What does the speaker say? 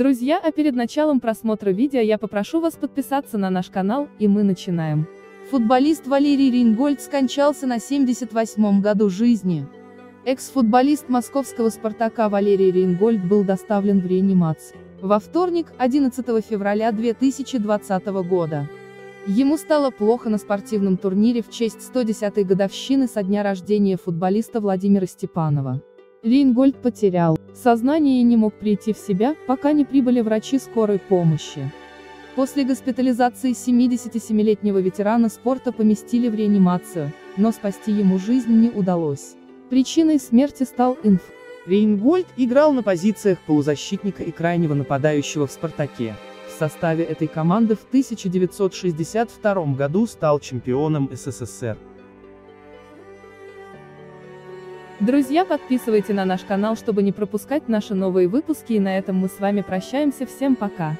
Друзья, а перед началом просмотра видео я попрошу вас подписаться на наш канал, и мы начинаем. Футболист Валерий Рейнгольд скончался на 78-м году жизни. Экс-футболист московского «Спартака» Валерий Рейнгольд был доставлен в реанимацию. Во вторник, 11 февраля 2020 года. Ему стало плохо на спортивном турнире в честь 110-й годовщины со дня рождения футболиста Владимира Степанова. Рейнгольд потерял сознание не мог прийти в себя, пока не прибыли врачи скорой помощи. После госпитализации 77-летнего ветерана спорта поместили в реанимацию, но спасти ему жизнь не удалось. Причиной смерти стал инф. Рейнгольд играл на позициях полузащитника и крайнего нападающего в «Спартаке». В составе этой команды в 1962 году стал чемпионом СССР. Друзья, подписывайте на наш канал, чтобы не пропускать наши новые выпуски и на этом мы с вами прощаемся, всем пока.